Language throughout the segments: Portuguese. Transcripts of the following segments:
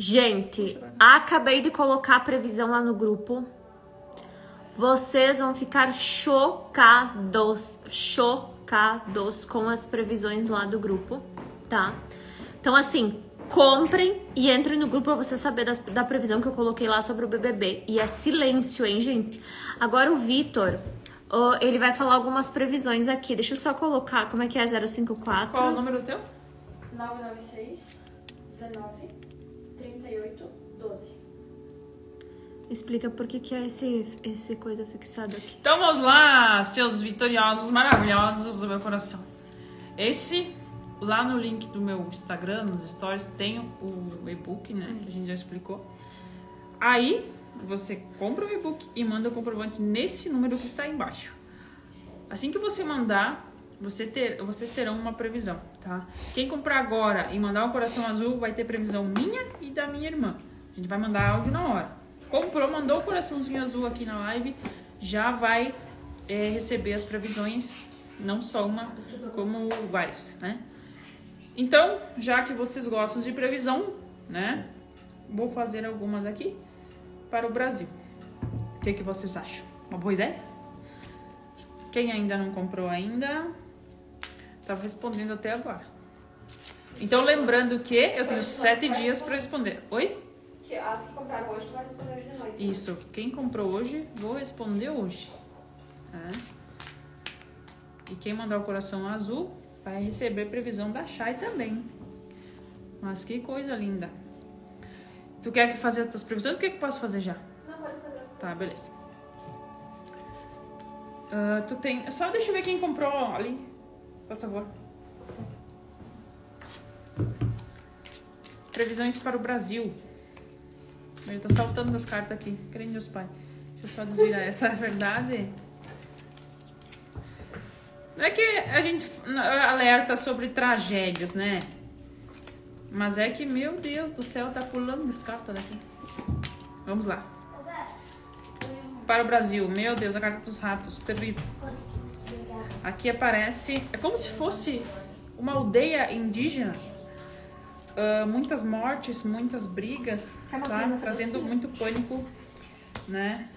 Gente, acabei de colocar a previsão lá no grupo. Vocês vão ficar chocados, chocados com as previsões lá do grupo, tá? Então, assim, comprem e entrem no grupo pra você saber das- da previsão que eu coloquei lá sobre o BBB. E é silêncio, hein, gente? Agora o Vitor, ele vai falar algumas previsões aqui. Deixa eu só colocar, como é que é 054? Qual é o número teu? 996 19 38 12. Explica por que, que é esse, esse coisa fixado aqui. Então vamos lá, seus vitoriosos maravilhosos do meu coração. Esse, lá no link do meu Instagram, nos stories, tem o e-book, né? Que a gente já explicou. Aí, você compra o e-book e manda o comprovante nesse número que está aí embaixo. Assim que você mandar, você ter, vocês terão uma previsão, tá? Quem comprar agora e mandar um coração azul vai ter previsão minha e da minha irmã. A gente vai mandar áudio na hora. Comprou, mandou o coraçãozinho azul aqui na live, já vai é, receber as previsões, não só uma, como várias, né? Então, já que vocês gostam de previsão, né? Vou fazer algumas aqui para o Brasil. O que, que vocês acham? Uma boa ideia? Quem ainda não comprou ainda, estava respondendo até agora. Então, lembrando que eu tenho sete dias para responder. Oi? Que as que compraram hoje, tu vai responder hoje de noite. Isso. Quem comprou hoje, vou responder hoje. tá? E quem mandar o coração azul vai receber previsão da Shai também. Mas que coisa linda. Tu quer que fazer as tuas previsões? O que, que eu posso fazer já? Não, pode fazer as Tá, beleza. Ah, tu tem. Só deixa eu ver quem comprou ali. Por favor. Previsões para o Brasil. Ele tá saltando das cartas aqui. Em Deus Pai. Deixa eu só desvirar essa verdade. Não é que a gente alerta sobre tragédias, né? Mas é que, meu Deus do céu, tá pulando as cartas daqui. Vamos lá. Para o Brasil. Meu Deus, a carta dos ratos. Terrível. Aqui aparece. É como se fosse uma aldeia indígena. Ah, muitas mortes, muitas brigas, uma tá? trazendo muito pânico, né?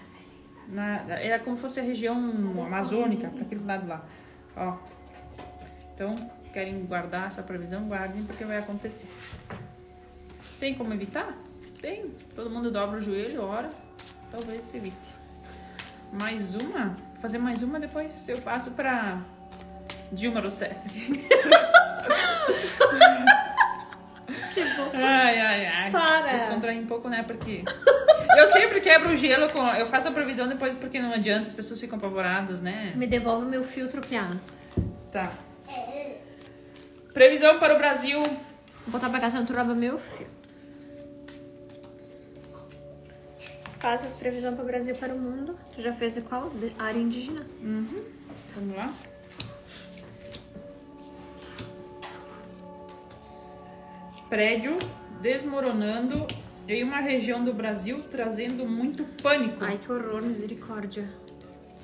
Na, era como se fosse a região amazônica, para aqueles lados lá. Ó. Então, querem guardar essa previsão? Guardem, porque vai acontecer. Tem como evitar? Tem. Todo mundo dobra o joelho, ora. Talvez se evite. Mais uma? Fazer mais uma, depois eu passo pra Dilma Rousseff. Que bom. Ai, ai, ai. Para. Descontrair um pouco, né? Porque eu sempre quebro o gelo com. Eu faço a previsão depois porque não adianta, as pessoas ficam apavoradas, né? Me devolve meu filtro, Piá. Tá. Previsão para o Brasil. Vou botar pra cá, senão tu rouba meu filtro. Faça as previsões para o Brasil e para o mundo. Tu já fez de qual? De área indígena? Vamos lá. Prédio desmoronando em uma região do Brasil, trazendo muito pânico. Ai, que horror, misericórdia.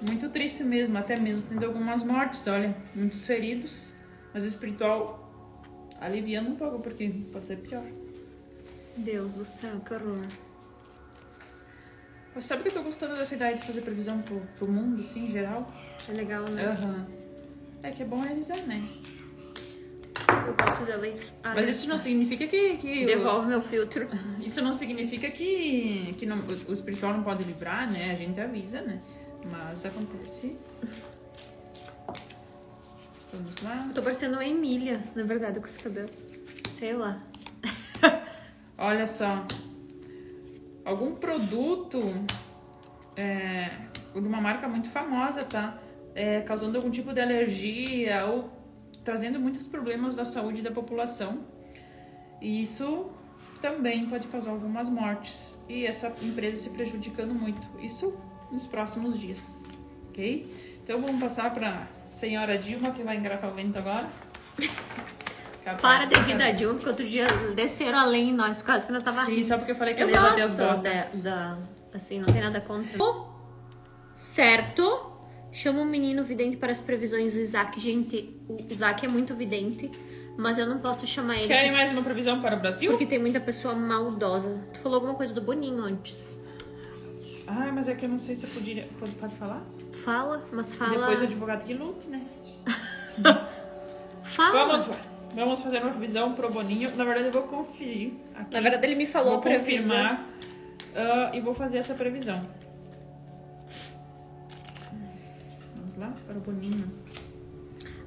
Muito triste mesmo, até mesmo tendo algumas mortes, olha, muitos feridos, mas o espiritual aliviando um pouco, porque pode ser pior. Deus do céu, que horror. Mas sabe que eu tô gostando dessa ideia de fazer previsão pro, pro mundo, assim, em geral? É legal, né? Aham. É que é bom realizar, né? Gosto dela. e- Ah, Mas isso não significa que. que o- Devolve meu filtro. Isso não significa que, que não- o espiritual não pode livrar, né? A gente avisa, né? Mas acontece. Vamos lá. Eu tô parecendo uma Emília, na verdade, com esse cabelo. Sei lá. Olha só. Algum produto é, de uma marca muito famosa, tá? É, causando algum tipo de alergia ou trazendo muitos problemas da saúde da população. E isso também pode causar algumas mortes. E essa empresa se prejudicando muito. Isso nos próximos dias. Ok? Então vamos passar para senhora Dilma, que vai engravar o vento agora. Capaz, Para de rir brincadeira. da Dilma, porque outro dia desceram além nós, por causa que nós tava Sim, rindo. só porque eu falei que Eu ela ia bater as botas. da, da- Assim, não tem nada contra. Certo. Chama o menino vidente para as previsões do Isaac. Gente, o Isaac é muito vidente. Mas eu não posso chamar ele. Querem mais uma previsão para o Brasil? Porque tem muita pessoa maldosa. Tu falou alguma coisa do Boninho antes. Ah, mas é que eu não sei se eu podia. Pode, pode falar? Fala, mas fala. Depois o advogado que lute, né? Fala. Vamos lá. Vamos fazer uma previsão pro Boninho. Na verdade, eu vou conferir aqui. Na verdade, ele me falou vou confirmar ah, e vou fazer essa previsão. Lá para o Boninho.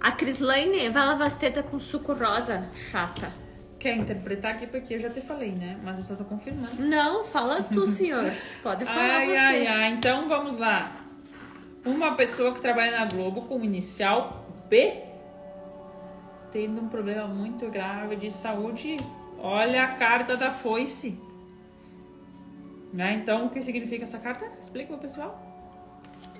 A Crislaine vai lavar as tetas com suco rosa. Chata. Quer interpretar aqui porque eu já te falei, né? Mas eu só tô confirmando. Não, fala tu, senhor. Pode falar Ai, você. ai, ai. Então vamos lá. Uma pessoa que trabalha na Globo com inicial B tendo um problema muito grave de saúde. Olha a carta da foice. Né? Então, o que significa essa carta? Explica pro pessoal.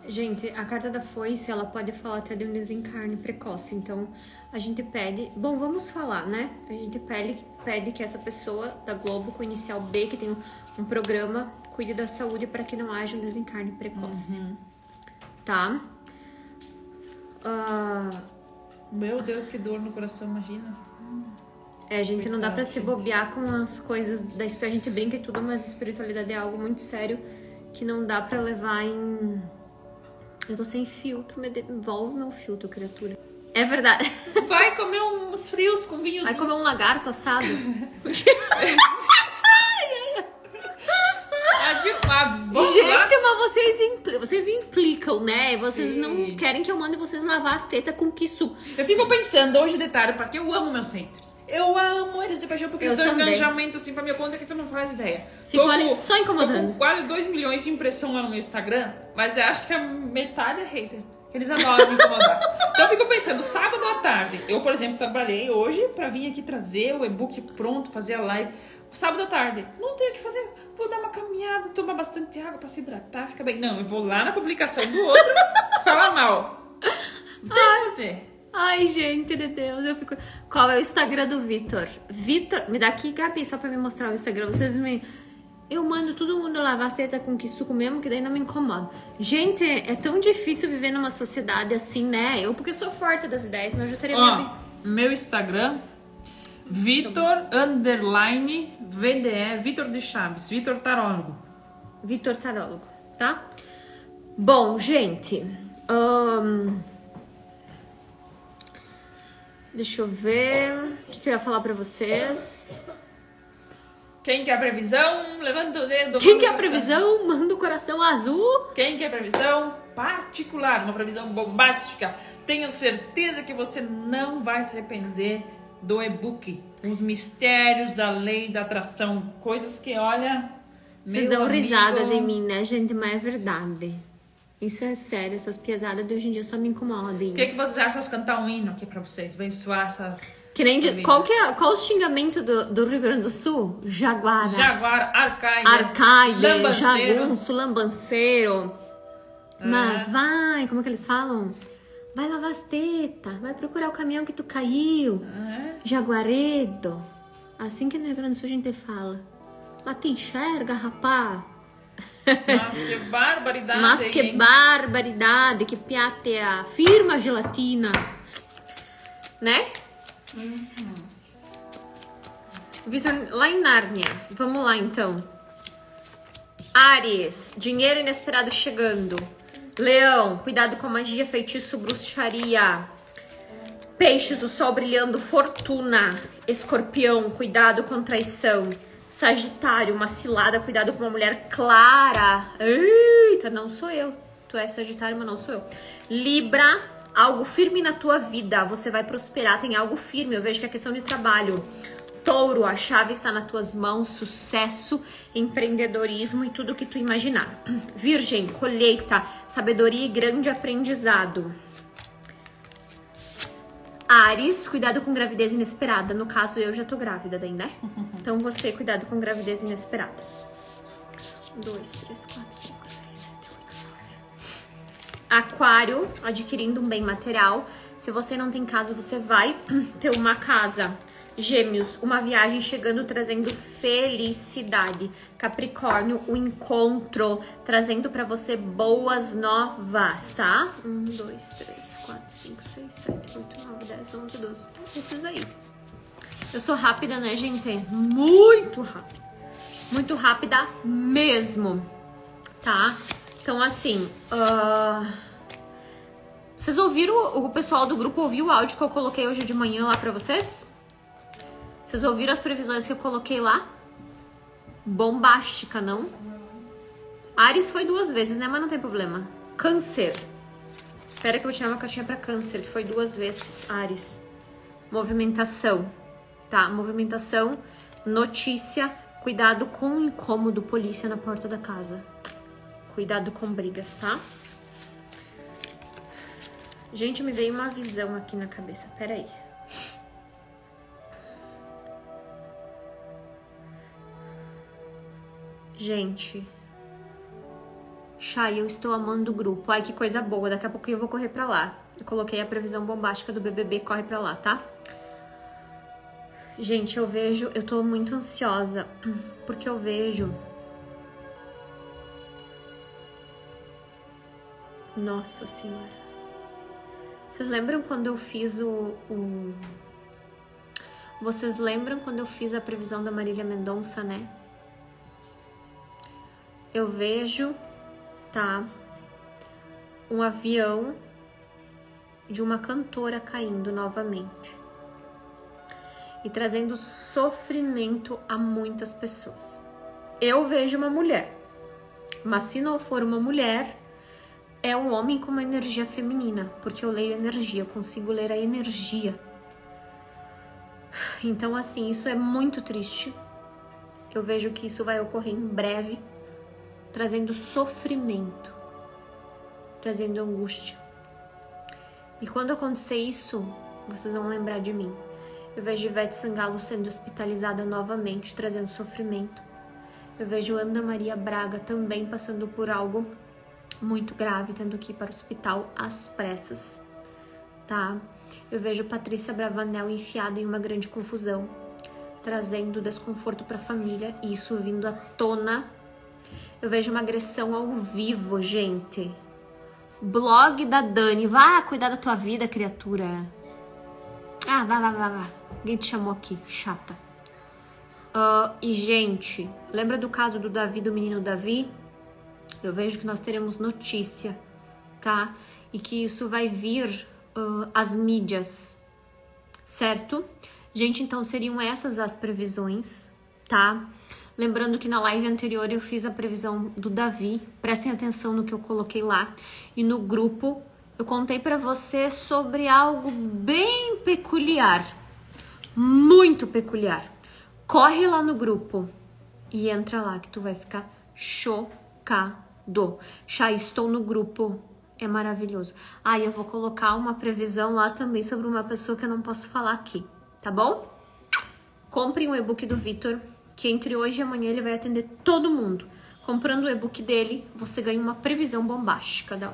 Gente, a carta da foice, ela pode falar até de um desencarne precoce. Então, a gente pede... Bom, vamos falar, né? A gente pede, pede que essa pessoa da Globo com inicial B, que tem um, um programa, cuide da saúde para que não haja um desencarne precoce. Tá? Ah, Meu Deus, que dor no coração, imagina. é, gente, não dá pra Coitada, se bobear com as coisas da espiritualidade. A gente brinca e tudo, mas espiritualidade é algo muito sério que não dá pra levar em... Eu tô sem filtro, me devolve meu filtro, criatura. É verdade. Vai comer uns frios com vinhozinho. Vai comer um lagarto assado? Vamos lá. Gente, mas vocês, impli- vocês implicam, né? Vocês Sim. não querem que eu mande vocês lavar as tetas com que suco. Eu fico pensando hoje de tarde, porque eu amo meus centros. Eu amo eles de paixão, porque Eu eles dão engajamento assim pra minha conta que tu não faz ideia. Fico ali só incomodando. Tô com quase 2 milhões de impressão lá no meu Instagram, mas eu acho que a metade é hater. Eles adoram me incomodar. então eu fico pensando, sábado à tarde, eu, por exemplo, trabalhei hoje pra vir aqui trazer o e-book pronto, fazer a live. Sábado à tarde, não tenho o que fazer. Vou dar uma caminhada, tomar bastante água pra se hidratar, fica bem. Não, eu vou lá na publicação do outro falar mal. Não tem que fazer. Ai, gente de Deus, eu fico. Qual é o Instagram do Vitor? Vitor, me dá aqui, Gabi, só pra me mostrar o Instagram. Vocês me. Eu mando todo mundo lavar as tetas com que suco mesmo, que daí não me incomoda. Gente, é tão difícil viver numa sociedade assim, né? Eu, porque sou forte das ideias, eu já teria minha. Meu Instagram, Vitor underline VDE, Vitor de Chaves, Vitor Tarólogo. Vitor Tarólogo, tá? Bom, gente. Deixa eu ver. O que, que eu ia falar pra vocês? Quem quer previsão, levanta o dedo. Quem quer previsão? Manda o coração azul. Quem quer previsão particular, uma previsão bombástica. Tenho certeza que você não vai se arrepender do e-book. Os mistérios da lei da atração. Coisas que, olha. Vocês meu dão amigo, risada de mim, né, gente? Mas é verdade. Isso é sério. Essas piazadas de hoje em dia só me incomodam. O que, que vocês acham de cantar um hino aqui pra vocês? Abençoar essa. Que nem de- qual, que é, qual o xingamento do, do Rio Grande do Sul? Jaguara. Jaguar, Arcaide, Arcaide, Lambanceiro. jagunço, lambanceiro. É. Mas vai, como é que eles falam? Vai lavar as tetas, vai procurar o caminhão que tu caiu. É. Jaguaredo. Assim que no Rio Grande do Sul a gente fala. Mas te enxerga, rapá. Mas que barbaridade. Mas que hein? barbaridade, que piatea. Firma gelatina. Né? Uhum. Vitor, lá em Nárnia. Vamos lá então. Ares, dinheiro inesperado chegando. Leão, cuidado com a magia, feitiço, bruxaria. Peixes, o sol brilhando, fortuna. Escorpião, cuidado com traição. Sagitário, uma cilada, cuidado com uma mulher clara. Eita, não sou eu. Tu é Sagitário, mas não sou eu. Libra, algo firme na tua vida. Você vai prosperar, tem algo firme. Eu vejo que é questão de trabalho. Touro, a chave está nas tuas mãos, sucesso, empreendedorismo e tudo que tu imaginar. Virgem, colheita, sabedoria e grande aprendizado. Ares, cuidado com gravidez inesperada. No caso, eu já tô grávida daí, né? Então você, cuidado com gravidez inesperada. Um, dois, três, quatro, cinco, seis, sete, oito, nove. Aquário, adquirindo um bem material. Se você não tem casa, você vai ter uma casa. Gêmeos, uma viagem chegando trazendo felicidade. Capricórnio, o encontro trazendo pra você boas novas, tá? Um, dois, três, quatro, cinco, seis, sete, oito, nove, dez, onze, doze. Esses aí. Eu sou rápida, né, gente? Muito rápida. Muito rápida mesmo. Tá? Então, assim. Uh... Vocês ouviram, o pessoal do grupo ouviu o áudio que eu coloquei hoje de manhã lá pra vocês? Vocês ouviram as previsões que eu coloquei lá? Bombástica, não? Ares foi duas vezes, né? Mas não tem problema. Câncer. Espera que eu vou tirar uma caixinha para câncer, que foi duas vezes Ares. Movimentação. Tá, movimentação, notícia, cuidado com incômodo, polícia na porta da casa. Cuidado com brigas, tá? Gente, me veio uma visão aqui na cabeça. Pera aí. Gente, Chay, eu estou amando o grupo. Ai, que coisa boa. Daqui a pouco eu vou correr pra lá. Eu coloquei a previsão bombástica do BBB, corre pra lá, tá? Gente, eu vejo, eu tô muito ansiosa, porque eu vejo. Nossa Senhora. Vocês lembram quando eu fiz o, o. Vocês lembram quando eu fiz a previsão da Marília Mendonça, né? Eu vejo tá? Um avião de uma cantora caindo novamente e trazendo sofrimento a muitas pessoas. Eu vejo uma mulher, mas se não for uma mulher, é um homem com uma energia feminina, porque eu leio energia, eu consigo ler a energia. Então, assim, isso é muito triste. Eu vejo que isso vai ocorrer em breve trazendo sofrimento, trazendo angústia. E quando acontecer isso, vocês vão lembrar de mim. Eu vejo Ivete Sangalo sendo hospitalizada novamente, trazendo sofrimento. Eu vejo Ana Maria Braga também passando por algo muito grave, tendo que ir para o hospital às pressas, tá? Eu vejo Patrícia Bravanel enfiada em uma grande confusão, trazendo desconforto para a família e isso vindo à tona eu vejo uma agressão ao vivo, gente. Blog da Dani. Vá cuidar da tua vida, criatura. Ah, vá, vá, vá, vá. Alguém te chamou aqui, chata. Uh, e, gente, lembra do caso do Davi, do menino Davi? Eu vejo que nós teremos notícia, tá? E que isso vai vir uh, às mídias, certo? Gente, então seriam essas as previsões, tá? Lembrando que na live anterior eu fiz a previsão do Davi, prestem atenção no que eu coloquei lá. E no grupo eu contei para você sobre algo bem peculiar, muito peculiar. Corre lá no grupo e entra lá que tu vai ficar chocado. Já estou no grupo, é maravilhoso. Ah, eu vou colocar uma previsão lá também sobre uma pessoa que eu não posso falar aqui, tá bom? Compre um e-book do Vitor que entre hoje e amanhã ele vai atender todo mundo. Comprando o e-book dele, você ganha uma previsão bombástica da